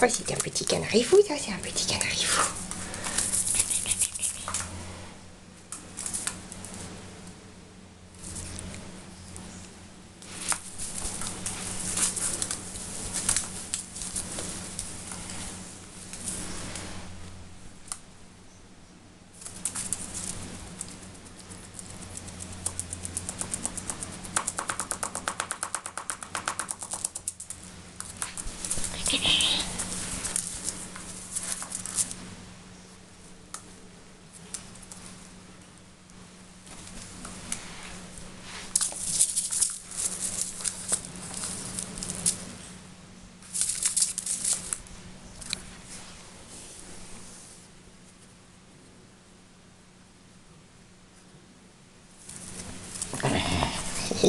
Oh, c'est un petit canari fou, ça, c'est un petit canari fou.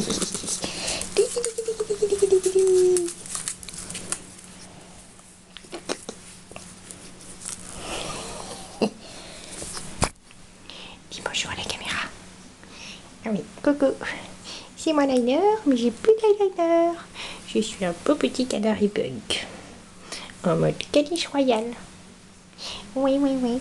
Dis bonjour à la caméra. Ah oui, coucou. C'est moi liner, mais j'ai plus d'eyeliner. Je suis un beau petit canary bug. En mode caniche royal. Oui, oui, oui.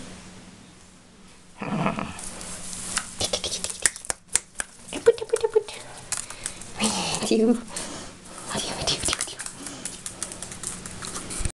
you.